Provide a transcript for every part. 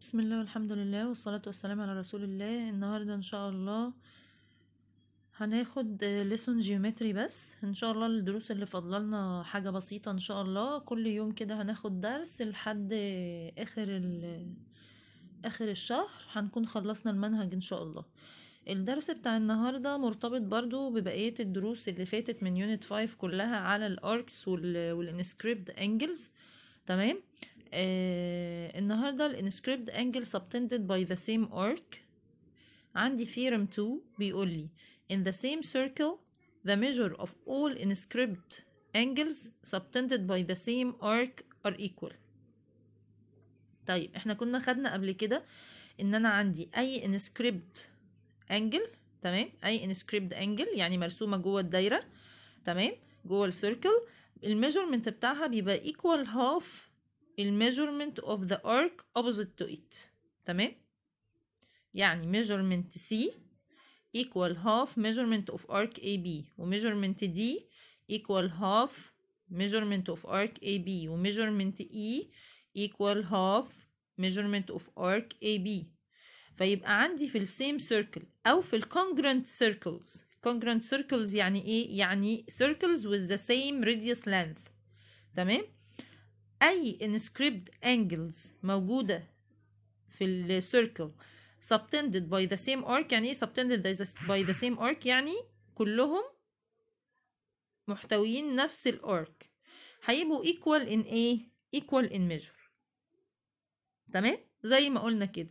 بسم الله والحمد لله والصلاة والسلام على رسول الله. النهاردة إن شاء الله هناخد lesson geometry بس. إن شاء الله الدروس اللي فاضلالنا حاجة بسيطة إن شاء الله. كل يوم كده هناخد درس لحد آخر ال آخر الشهر. هنكون خلصنا المنهج إن شاء الله. الدرس بتاع النهاردة مرتبط برضو ببقية الدروس اللي فاتت من unit 5 كلها على ال arcs وال inscribed angles تمام؟ آه النهارده ال inscribed angle subtended by the same arc عندي theorem 2 بيقول لي in the same circle the measure of all inscribed angles subtended by the same arc are equal طيب إحنا كنا خدنا قبل كده ان أنا عندي اي inscribed angle تمام اي inscribed angle يعني مرسومه جوه الدايره تمام جوه السيركل الميجرمنت بتاعها بيبقى equal half الميجرمنت of the arc opposite to it تمام يعني measurement C equal half measurement of arc AB و measurement D equal half measurement of arc AB و measurement E equal half measurement of arc AB فيبقى عندي في السيم circle أو في الcongruent circles congruent circles يعني إيه؟ يعني circles with the same radius length تمام؟ أي inscribed angles موجودة في السيركل subtended by the same arc يعني إيه subtended by the same arc يعني كلهم محتويين نفس الارك هيبقوا equal in إيه equal in measure. تمام؟ زي ما قلنا كده.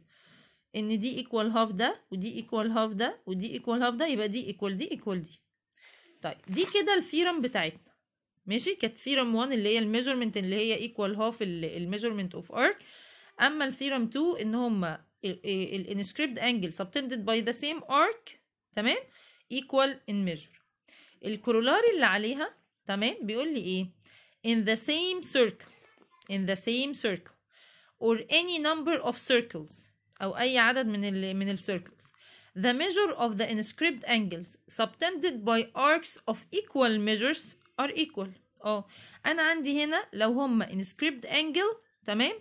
إن دي equal half ده ودي equal half ده ودي equal half ده يبقى دي equal دي equal دي. طيب دي كده ال theorem بتاعتنا. ماشي؟ كانت theorem 1 اللي هي ال measurement اللي هي equal half ال measurement of arc أما ال theorem 2 إن هما ال inscribed angle subtended by the same arc تمام؟ equal in measure ال corollary اللي عليها تمام؟ بيقول لي إيه؟ in the same circle in the same circle or any number of circles أو أي عدد من ال من ال circles the measure of the inscribed angles subtended by arcs of equal measures are equal اه انا عندي هنا لو هما inscribed angle تمام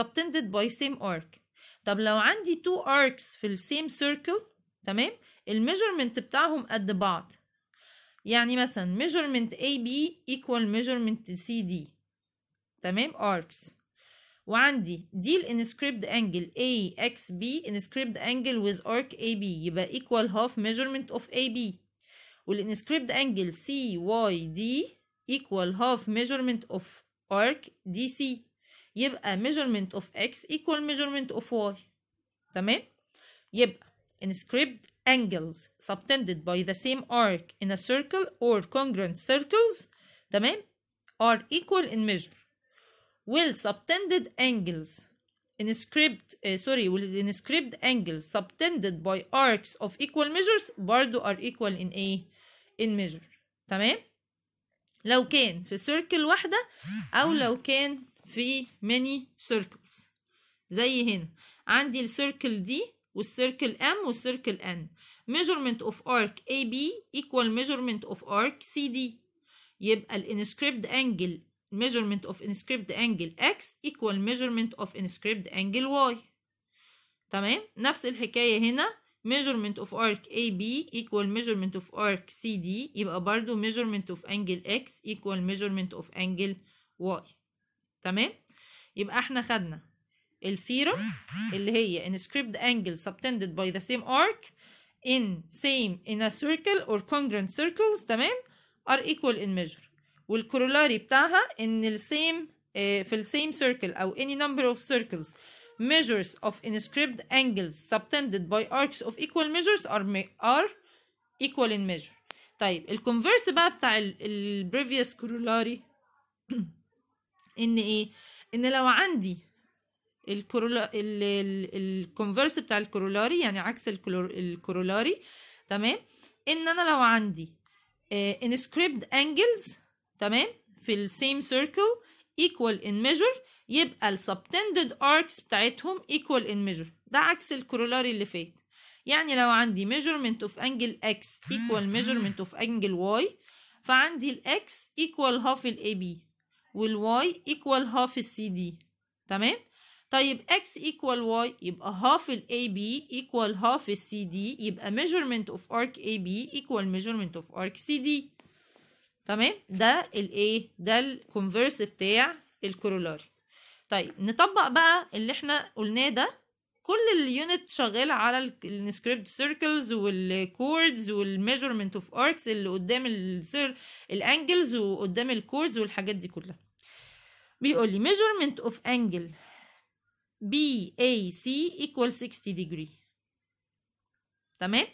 subtended by same arc طب لو عندي two arcs في ال same circle تمام الميجرمنت بتاعهم قد بعض يعني مثلا measurement AB equal measurement CD تمام arcs وعندي دي الانسكريبت انجل AXB inscribed angle with arc AB يبقى equal half measurement of AB والانسكريبت انجل سي واي دي equal half measurement of arc DC يبقى measurement of x equal measurement of y تمام يبقى inscribed angles subtended by the same arc in a circle or congruent circles تمام are equal in measure will subtended angles inscribed uh, sorry will inscribed angles subtended by arcs of equal measures برضو are equal in a in measure تمام لو كان في circle واحدة أو لو كان في many circles زي هنا عندي السيركل دي والسيركل M والسيركل N measurement of arc AB equal measurement of arc CD يبقى الانسكريبت angle measurement of inscribed angle X equal measurement of inscribed angle Y تمام نفس الحكاية هنا measurement of arc AB equal measurement of arc CD يبقى برضو measurement of angle X equal measurement of angle Y تمام يبقى إحنا خدنا الثيرم اللي هي inscribed angle subtended by the same arc in same in a circle or congruent circles تمام are equal in measure والكورولاري بتاعها ان السيم في السيم circle أو any number of circles measures of inscribed angles subtended by arcs of equal measures are are equal in measure طيب ال converse بقى بتاع ال previous corollary ان إيه ان لو عندي ال corolla ال converse بتاع ال corollary يعني عكس ال corollary تمام ان أنا لو عندي inscribed angles تمام في السيم circle equal in measure يبقى ال subtended arcs بتاعتهم equal in measure ده عكس الكورولاري اللي فات يعني لو عندي measurement of angle x equal measurement of angle y فعندي ال x equal half ال AB وال y equal half ال CD تمام طيب x equal y يبقى half ال AB equal half ال CD يبقى measurement of arc AB equal measurement of arc CD تمام ده الايه ده ال converse بتاع ال corollary طيب نطبق بقى اللي إحنا قلناه ده. كل ال unit شغال على ال inscribed circles وال chords وال measurement of arcs اللي قدام ال angles وقدام ال chords والحاجات دي كلها. بيقول لي measurement of angle BAC equal 60 degree. تمام؟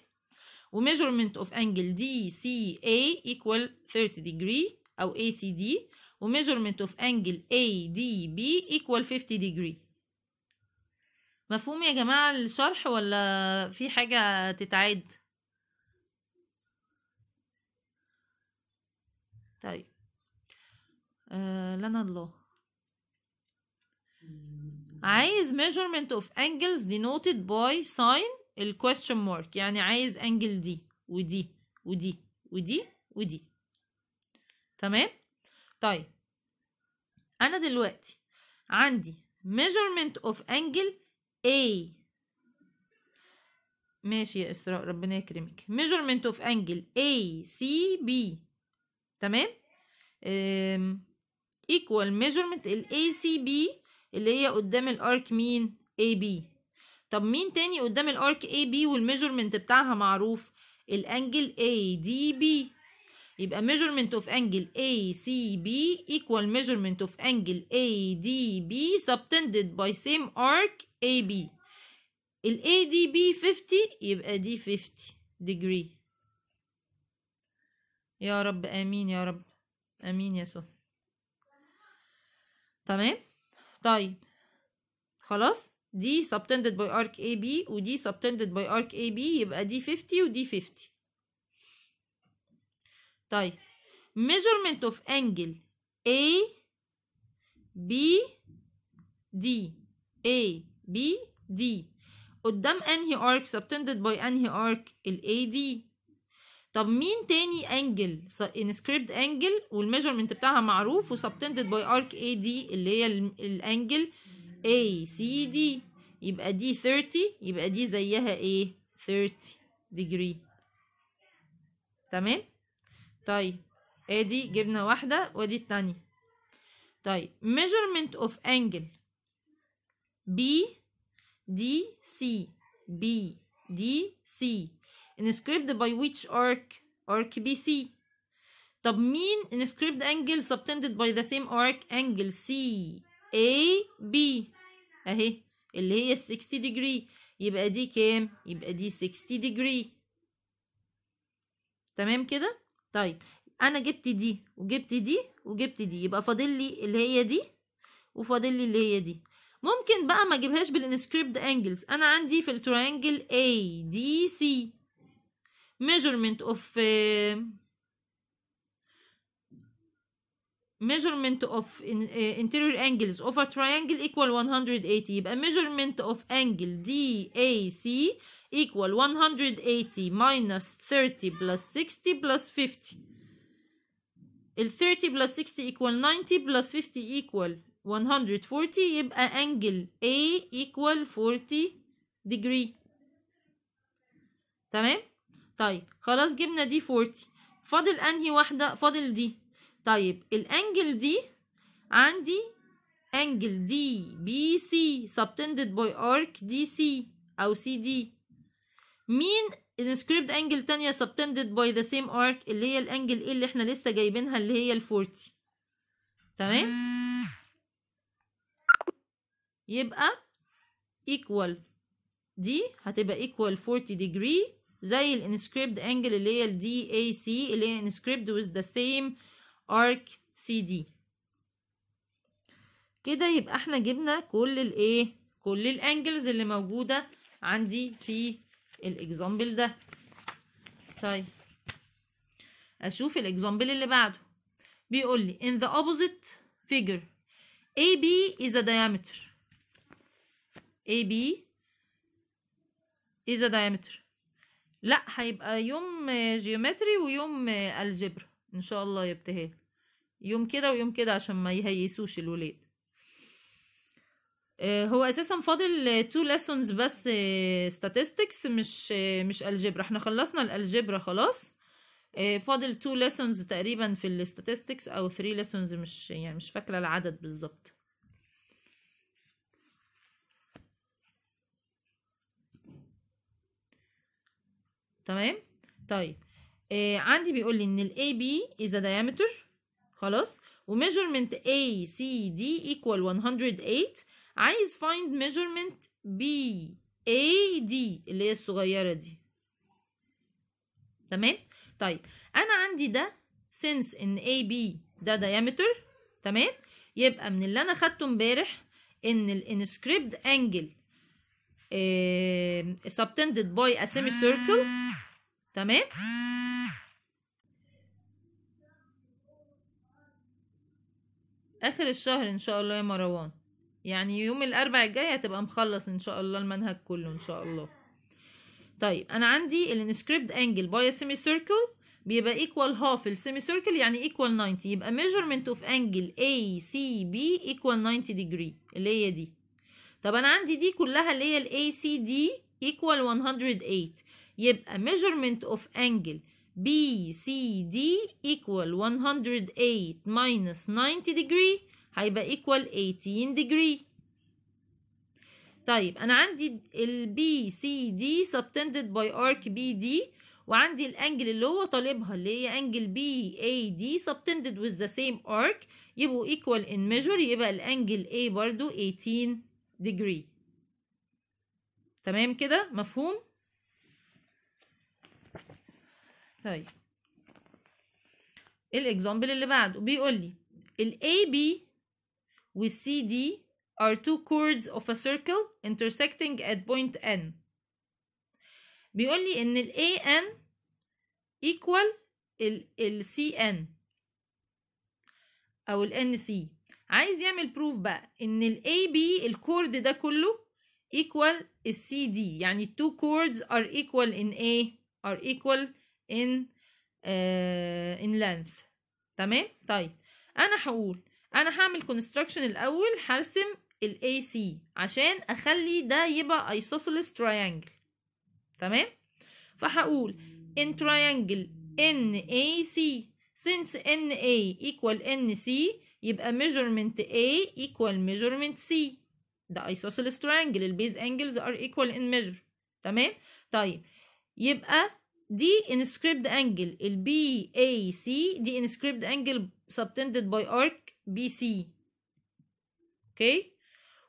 و measurement of angle DCA equal 30 degree أو ACD و measurement of angle ADB equal 50 degree مفهوم يا جماعة الشرح ولا في حاجة تتعاد؟ طيب. آه لنا الله. عايز measurement of angles denoted by sign? ال question mark. يعني عايز angle دي ودي ودي ودي ودي تمام؟ طيب. أنا دلوقتي عندي measurement of angle A. ماشي يا إسراء ربنا يكرمك. measurement of angle A C B. تمام؟ equal measurement ال ACB اللي هي قدام ال arc مين؟ AB طب مين تاني قدام ال arc AB وال measurement بتاعها معروف؟ ال angle ADB يبقى measurement of angle ACB equal measurement of angle ADB subtended by same arc AB ال ADB 50 يبقى دي 50 degree يا رب آمين يا رب آمين يا سو تمام طيب خلاص دي subtended by arc AB ودي subtended by arc AB يبقى دي 50 ودي 50 طيب. Measurement of angle A B D. A B D. قدام انهي arc subtended by انهي arc ال AD طب مين تاني angle inscribed angle وال measurement بتاعها معروف و subtended by arc AD اللي هي ال angle ACD يبقى دي 30 يبقى دي زيها إيه 30 degree. تمام؟ طيب ادي جبنا واحدة وادي التانية طيب measurement of angle B D C B D C inscribed by which arc arc BC طب مين inscribed angle subtended by the same arc angle C A B اهي اللي هي 60 degree يبقى دي كام يبقى دي 60 degree تمام كده طيب أنا جبت دي وجبت دي وجبت دي يبقى فاضل لي اللي هي دي وفاضل لي اللي هي دي. ممكن بقى ما أجيبهاش بال inscribed angles أنا عندي في ال triangle A D C. Measurement of uh, measurement of uh, interior angles of a triangle equal 180 يبقى measurement of angle DAC equal 180 minus 30 plus 60 plus 50 ال 30 plus 60 equal 90 plus 50 equal 140 يبقى angle A equal 40 degree. تمام؟ طيب خلاص جبنا دي 40 فاضل أنهي واحدة؟ فاضل دي. طيب ال angle دي عندي angle DBC subtended by arc DC أو سي دي مين inscribed angle تانية subtended by the same arc اللي هي ال angle A اللي إحنا لسه جايبينها اللي هي ال 40 تمام؟ يبقى equal دي هتبقى equal 40 degree زي ال inscribed angle اللي هي ال DAC اللي هي inscribed with the same arc CD كده يبقى إحنا جبنا كل الايه كل ال angles اللي موجودة عندي في ال example ده. طيب. أشوف ال example اللي بعده. بيقول لي in the opposite figure. AB is a diameter. AB is a diameter. لا هيبقى يوم geometry ويوم الجبر إن شاء الله يا ابتهال يوم كده ويوم كده عشان ما يهيسوش الولاد. هو أساسا فاضل two lessons بس آه، statistics مش آه، مش algebra إحنا خلصنا ال algebra خلاص. آه، فاضل two lessons تقريبا في ال statistics أو 3 lessons مش يعني مش فاكرة العدد بالظبط. تمام؟ طيب. آه عندي بيقول لي إن ال AB is a diameter. خلاص. و measurement ACD equal 108 عايز find measurement BAD اللي هي الصغيرة دي. تمام؟ طيب أنا عندي ده since إن AB ده diameter. تمام؟ يبقى من اللي أنا خدته امبارح إن ال inscribed angle آه subtended by a semicircle. تمام؟ آخر الشهر إن شاء الله يا مروان. يعني يوم الأربع الجاي هتبقى مخلص إن شاء الله المنهج كله إن شاء الله. طيب أنا عندي ال inscribed angle by semicircle بيبقى equal half ال semicircle يعني equal 90 يبقى measurement اوف انجل اي سي بي ايكوال 90 degree اللي هي دي. طب أنا عندي دي كلها اللي هي ال ACD equal 108 يبقى measurement of angle BCD equal 108 minus 90 degree. هيبقى equal 18 degree. طيب أنا عندي ال BCD subtended by arc BD وعندي ال angle اللي هو طالبها اللي هي angle BAD subtended with the same arc يبقوا equal in measure يبقى ال angle A برضو 18 degree. تمام كده؟ مفهوم؟ طيب. الاكزامبل اللي بعده بيقول لي ال AB وال CD are two chords of a circle intersecting at point N بيقول لي ان ال AN equal ال ال CN أو ال NC عايز يعمل بروف بقى ان ال AB الكورد ده كله equal ال CD يعني two chords are equal in A are equal in uh, in length تمام طيب أنا هقول أنا هعمل construction الأول هرسم ال AC عشان اخلي ده يبقى isosceles triangle تمام فهقول in triangle NAC since NA equal NC يبقى measurement A equal measurement C ده isosceles triangle البيز angles are equal in measure تمام طيب يبقى دي inscribed angle ال BAC دي inscribed angle subtended by arc BC أوكي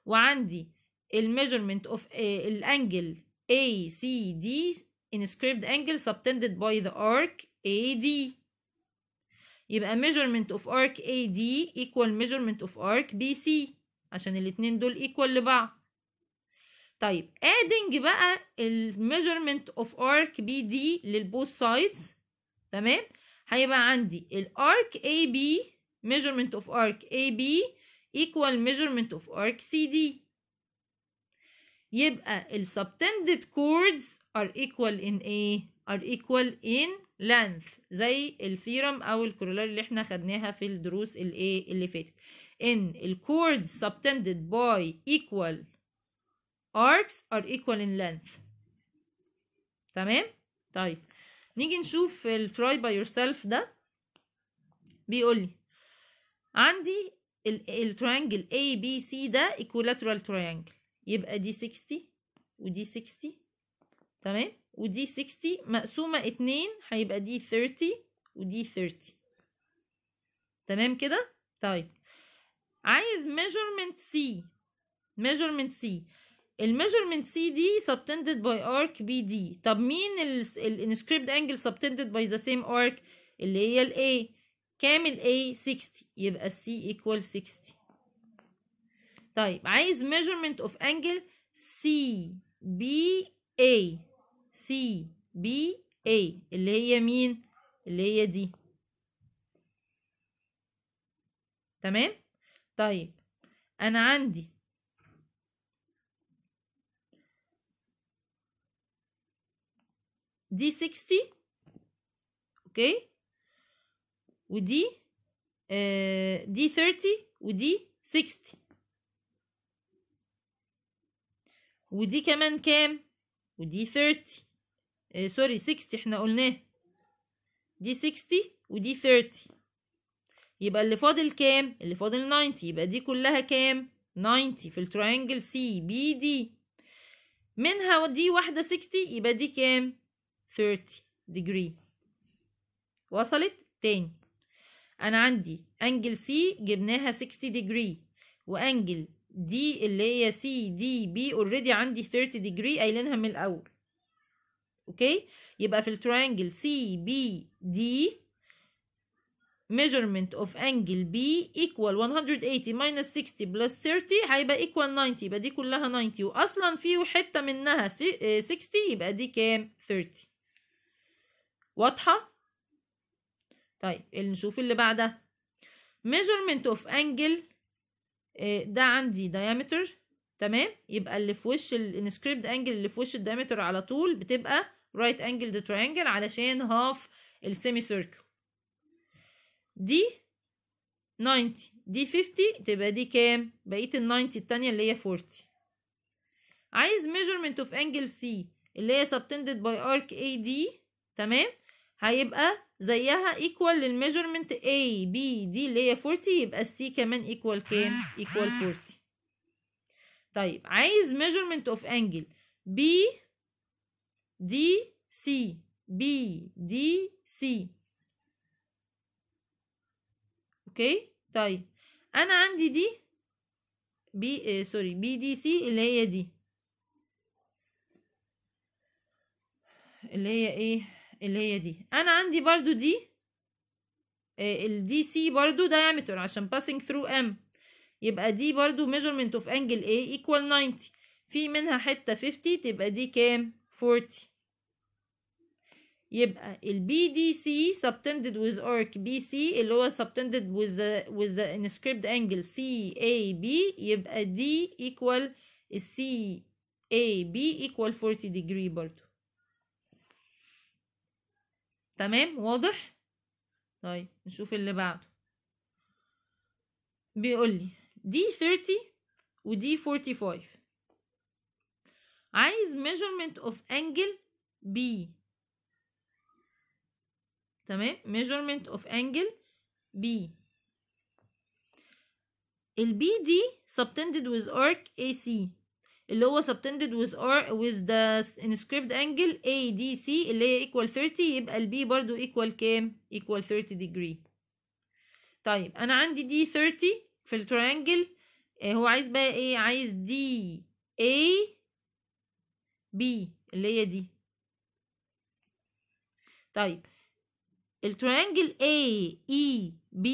وعندي ال measurement of الانجل ACD inscribed angle subtended by the arc AD يبقى measurement of arc AD equal measurement of arc BC عشان الاتنين دول equal لبعض طيب adding بقى ال measurement of arc BD للبوث sides تمام هيبقى عندي ال arc AB measurement of arc AB equal measurement of arc CD يبقى ال subtended chords are equal in A are equal in length زي الثيرم أو الكورولار اللي إحنا خدناها في الدروس الايه اللي فاتت ان ال chords subtended by equal arcs are equal in length تمام طيب نيجي نشوف ال try by yourself ده بيقول لي عندي ال triangle A B C ده equilateral triangle يبقى دي 60 ودي 60 تمام ودي 60 مقسومة اتنين هيبقى دي 30 ودي 30 تمام كده طيب عايز measurement C measurement C ال measurement C D subtended by arc BD طب مين ال inscribed angle subtended by the same arc اللي هي ال A كام ال A 60 يبقى C equal 60 طيب عايز measurement of angle CBA CBA اللي هي مين؟ اللي هي دي. تمام؟ طيب أنا عندي دي 60 okay؟ ودي آه دي 30 ودي 60 ودي كمان كام؟ ودي 30 آه sorry 60 إحنا قلناه. دي 60 ودي 30 يبقى اللي فاضل كام؟ اللي فاضل 90 يبقى دي كلها كام؟ 90 في ال triangle C B D. منها دي واحدة 60 يبقى دي كام؟ 30 degree وصلت؟ تاني. أنا عندي angle C جبناها 60 degree و angle D اللي هي C D B already عندي 30 degree قايلينها من الأول. okay يبقى في ال triangle C B D measurement of angle B equal 180 minus 60 plus 30 هيبقى equal 90 يبقى دي كلها 90 واصلا في حتة منها في 60 يبقى دي كام؟ 30 واضحة؟ طيب نشوف اللي بعدها. Measurement of angle ده عندي diameter تمام؟ يبقى اللي في وش ال inscribed angle اللي في وش ال diameter على طول بتبقى right angled triangle علشان half ال semicircle دي 90 دي 50 تبقى دي كام؟ بقية ال 90 التانية اللي هي 40 عايز measurement of angle C اللي هي subtended by arc AD تمام؟ هيبقى زيها equal لل measurement A B D اللي هي 40 يبقى C كمان equal كام؟ equal 40 طيب عايز measurement of angle. B D C. B D C. okay طيب أنا عندي دي آه sorry B D C اللي هي دي اللي هي إيه؟ اللي هي دي أنا عندي برضو دي آه ال D C برضو diameter عشان passing through M يبقى دي برضو measurement of angle A equal 90 في منها حتة 50 تبقى دي كام 40 يبقى ال BDC subtended with arc BC اللي هو subtended with the with the inscribed angle CAB يبقى D equal CAB equal 40 degree برضو تمام واضح طيب نشوف اللي بعده بيقول لي دي 30 ودي 45 عايز measurement of angle B تمام measurement of angle B ال B دي subtended with arc AC اللي هو subtended with arc with the inscribed angle ADC اللي هي equal 30 يبقى ال B برضو equal كام؟ equal 30 degree. طيب أنا عندي دي 30 في التريانجل هو عايز بقى إيه؟ عايز دي A B اللي هي دي. طيب ال triangle A E B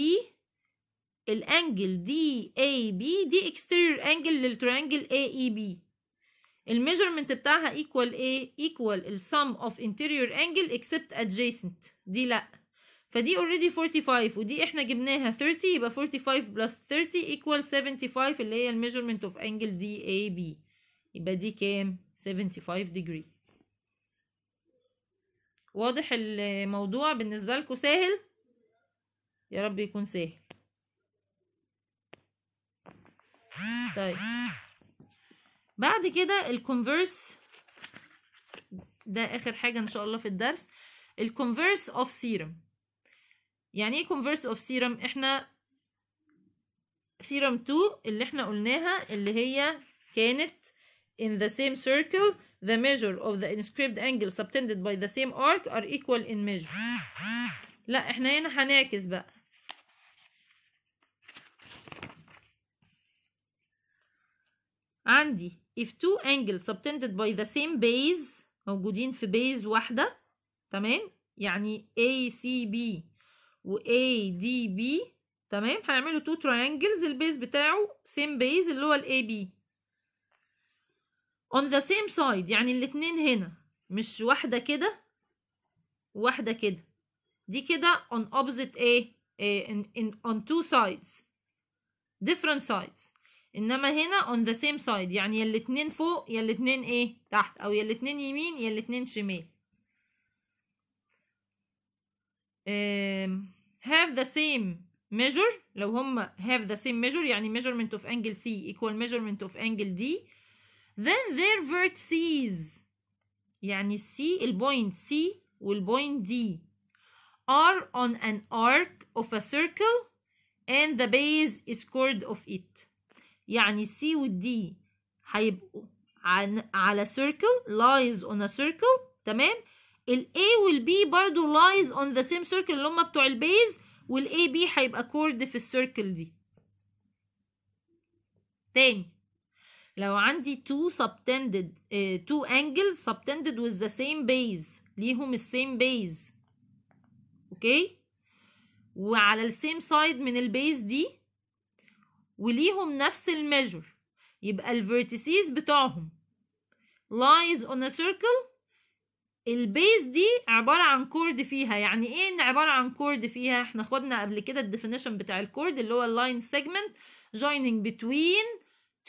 ال angle D A B دي exterior angle لل triangle A E B. ال measurement بتاعها equal إيه equal ال sum of interior angle except adjacent. دي لأ. فدي already 45 ودي إحنا جبناها 30 يبقى 45 plus 30 equal 75 اللي هي ال measurement of angle D A B. يبقى دي كام؟ 75 degree. واضح الموضوع بالنسبة لكم؟ سهل؟ يا رب يكون سهل. طيب. بعد كده ال converse ده آخر حاجة إن شاء الله في الدرس. ال converse of theorem يعني إيه converse of theorem إحنا theorem 2 اللي إحنا قلناها اللي هي كانت in the same circle the measure of the inscribed angle subtended by the same arc are equal in measure. لا إحنا هنا هنعكس بقى. عندي if two angles subtended by the same base موجودين في base واحدة تمام يعني ACB و ADB تمام هنعملوا two triangles البيز بتاعه same base اللي هو ال AB on the same side يعني الاتنين هنا مش واحدة كده واحدة كده دي كده on opposite A in, in, on two sides different sides انما هنا on the same side يعني يا الاتنين فوق يا الاتنين ايه تحت او يا الاتنين يمين يا الاتنين شمال um, have the same measure لو هم have the same measure يعني measurement of angle C equal measurement of angle D then their vertices يعني السي البوينت C والبوينت D are on an arc of a circle and the base is chord of it يعني السي والدي هيبقوا عن على circle lies on a circle تمام؟ ال A وال B برضو lies on the same circle اللي هم بتوع ال base وال A B هيبقى chord في ال circle دي. تاني لو عندي two subtended uh, two angles subtended with the same base ليهم ال same base okay وعلى ال same side من ال base دي وليهم نفس ال measure يبقى ال vertices بتوعهم lies on a circle. ال base دي عبارة عن chord فيها. يعني إيه إن عبارة عن chord فيها؟ إحنا خدنا قبل كده ال definition بتاع ال chord اللي هو ال line segment joining between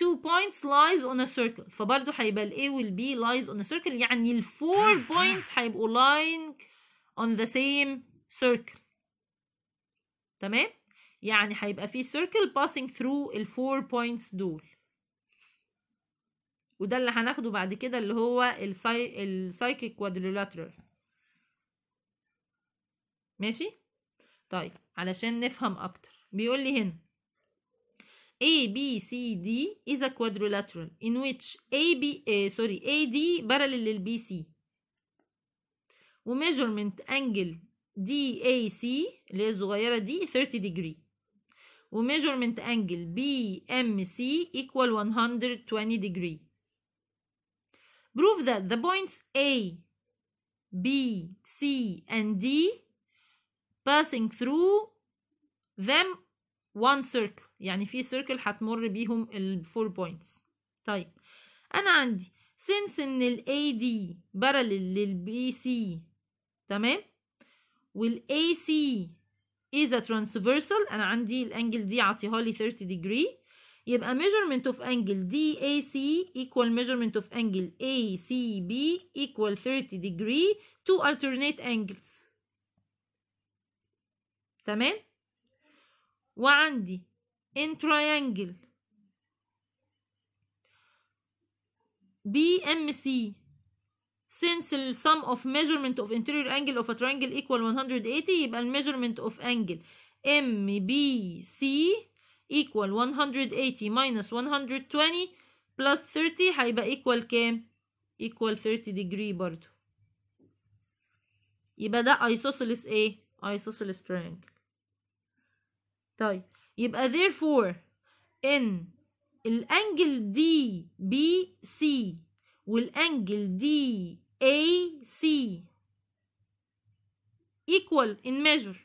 two points lies on a circle. فبرضه هيبقى ال A وال B lies on a circle. يعني ال four points هيبقوا lying on the same circle. تمام؟ يعني هيبقى في circle passing through ال four points دول. وده اللي هناخده بعد كده اللي هو ال cy ال cyclic quadrilateral ماشي؟ طيب علشان نفهم أكتر. بيقول لي هنا A B C D is a quadrilateral in which A B uh, sorry A D parallel لل B C. و measurement angle D A C اللي هي الصغيرة دي 30 degree. وميجرمنت انجل بي ام سي equal 120 degree prove that the points A B C and D passing through them one circle يعني في circle هتمر بيهم ال four points طيب أنا عندي since إن ال AD parallel لل BC تمام وال AC is a transversal أنا عندي الأنجل دي عطيها لي 30 degree يبقى measurement of angle DAC equal measurement of angle ACB equal 30 degree to alternate angles تمام وعندي in triangle BMC since the sum of measurement of interior angle of a triangle equal 180 يبقى ال measurement of angle MBC equal 180 minus 120 plus 30 هيبقى equal كام؟ equal 30 degree برضو يبقى ده isosceles ايه؟ isosceles triangle طيب يبقى therefore ان الانجل دي بي سي والانجل دي اي سي equal in measure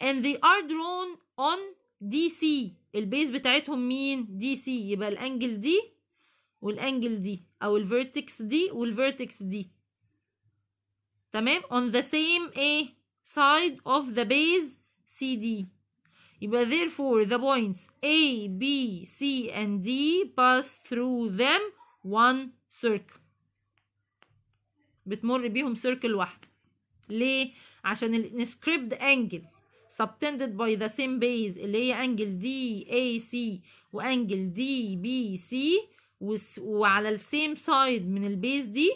and they are drawn on دي سي البيز بتاعتهم مين دي سي يبقى الانجل دي والانجل دي او الفيرتكس دي والفيرتكس دي تمام on the same a side of the base CD يبقى therefore the points A, B, C and D pass through them one circle بتمر بيهم circle واحدة ليه؟ عشان ال inscribed angle subtended by the same base اللي هي angle DAC وانجل DBC وعلى ال same side من البيز دي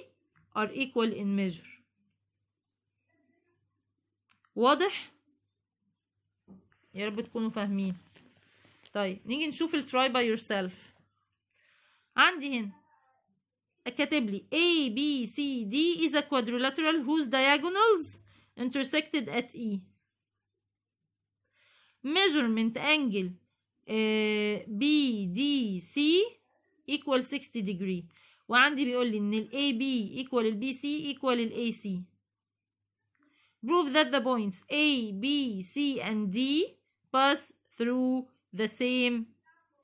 are equal in measure واضح؟ يا رب تكونوا فاهمين طيب نيجي نشوف ال try by yourself عندي هنا كاتب لي A B C D is a quadrilateral whose diagonals intersected at E measurement angle uh, BDC equal 60 degree وعندي بيقول لي ان ال AB equal ال BC equal ال AC prove that the points A, B, C and D pass through the same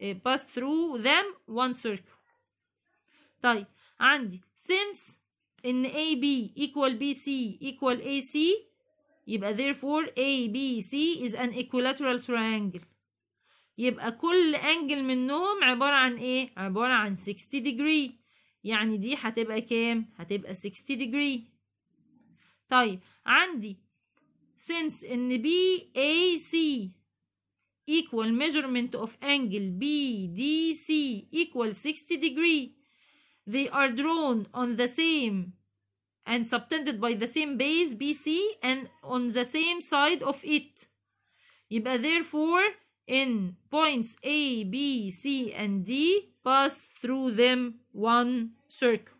uh, pass through them one circle طيب عندي since ان AB equal BC equal AC يبقى therefore ABC is an equilateral triangle يبقى كل انجل منهم عبارة عن إيه عبارة عن 60 degree يعني دي هتبقى كام هتبقى 60 degree طيب عندي since ان BAC equal measurement of angle BDC equal 60 degree they are drawn on the same and subtended by the same base BC and on the same side of it يبقى therefore in points A, B, C and D pass through them one circle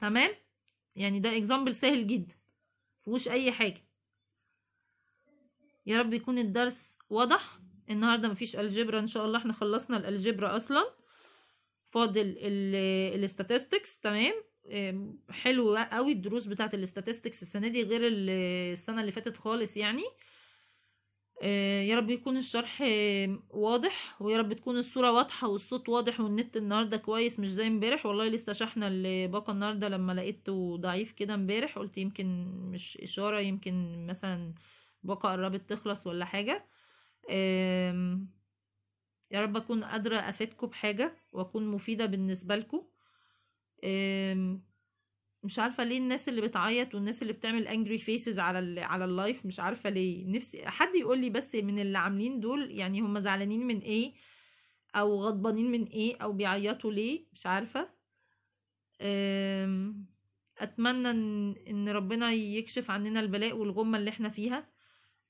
تمام يعني ده example سهل جدا مفيهوش اي حاجة يا رب يكون الدرس واضح النهارده مفيش algebra إن شاء الله إحنا خلصنا ال algebra أصلا. فاضل ال statistics تمام؟ حلو قوي الدروس بتاعه ال statistics السنة دي غير ال- السنة اللي فاتت خالص يعني. آه، يا رب يكون الشرح واضح ويا رب تكون الصورة واضحة والصوت واضح والنت النهارده كويس مش زي امبارح. والله لسه شحنة الباقه النهارده لما لقيته ضعيف كده امبارح. قلت يمكن مش إشارة يمكن مثلا باقة قربت تخلص ولا حاجة. آم، يا رب أكون قادرة أفيدكم بحاجة وأكون مفيدة بالنسبة لكم. مش عارفة ليه الناس اللي بتعيط والناس اللي بتعمل angry faces على على ال live مش عارفة ليه. نفسي حد يقول لي بس من اللي عاملين دول يعني هم زعلانين من إيه أو غضبانين من إيه أو بيعيطوا ليه؟ مش عارفة. أتمنى إن ربنا يكشف عننا البلاء والغمة اللي إحنا فيها.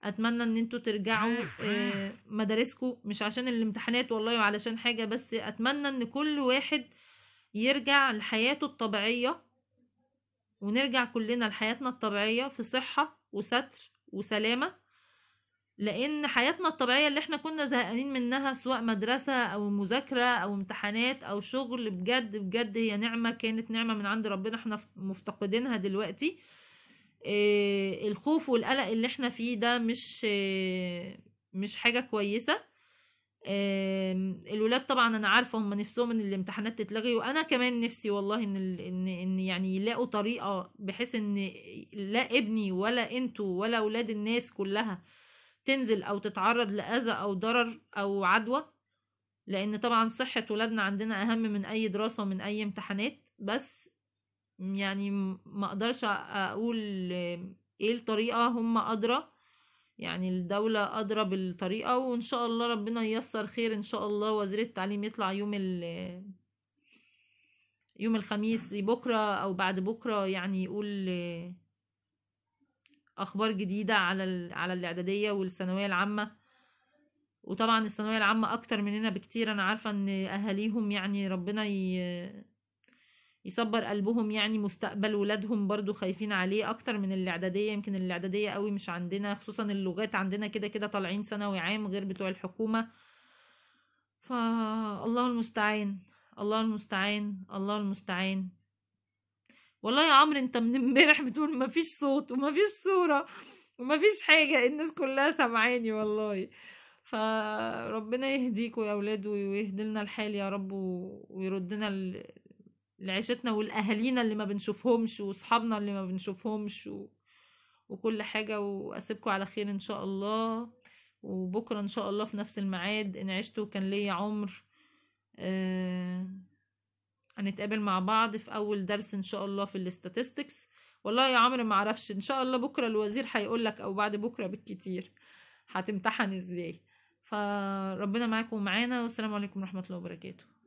أتمنى إن أنتوا ترجعوا آه، مدارسكم مش عشان الامتحانات والله وعلشان حاجة بس أتمنى إن كل واحد يرجع لحياته الطبيعية ونرجع كلنا لحياتنا الطبيعية في صحة وستر وسلامة لأن حياتنا الطبيعية اللي إحنا كنا زهقانين منها سواء مدرسة أو مذاكرة أو امتحانات أو شغل بجد بجد هي نعمة كانت نعمة من عند ربنا إحنا مفتقدينها دلوقتي. آه، الخوف والقلق اللي إحنا فيه ده مش آه، مش حاجة كويسة. الولاد طبعا أنا عارفة هم نفسهم إن الامتحانات تتلغي وأنا كمان نفسي والله إن إن إن يعني يلاقوا طريقة بحيث إن لا ابني ولا أنتوا ولا أولاد الناس كلها تنزل أو تتعرض لأذى أو ضرر أو عدوى. لأن طبعا صحة ولادنا عندنا أهم من أي دراسة ومن أي امتحانات. بس يعني ما أقدرش أقول إيه الطريقة هم أدرى. يعني الدولة أدرى بالطريقة وإن شاء الله ربنا ييسر خير إن شاء الله. وزير التعليم يطلع يوم ال يوم الخميس بكرة أو بعد بكرة يعني يقول أخبار جديدة على على الإعدادية والثانوية العامة. وطبعا الثانوية العامة أكتر مننا بكتير. أنا عارفة إن أهاليهم يعني ربنا ي... يصبر قلبهم يعني مستقبل ولادهم برضو خايفين عليه أكتر من الإعدادية. يمكن الإعدادية قوي مش عندنا خصوصا اللغات عندنا كده كده طالعين ثانوي عام غير بتوع الحكومة. فالله المستعان الله المستعان الله المستعان. والله يا عمرو أنت من امبارح بتقول مفيش صوت ومفيش صورة ومفيش حاجة الناس كلها سامعاني والله. فربنا يهديكوا يا أولاد ويهدي لنا الحال يا رب ويردنا لعيشتنا والأهالينا اللي ما بنشوفهمش وأصحابنا اللي ما بنشوفهمش و... وكل حاجة وأسيبكم على خير إن شاء الله. وبكرة إن شاء الله في نفس الميعاد. إن عشت وكان ليا عمر آه... هنتقابل مع بعض في أول درس إن شاء الله في الاستاتستكس. والله يا عمرو ما أعرفش. إن شاء الله بكرة الوزير هيقول لك أو بعد بكرة بالكتير. هتمتحن إزاي؟ فربنا معاكم ومعانا. والسلام عليكم ورحمة الله وبركاته.